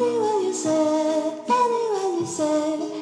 anyone you say, anyone you say.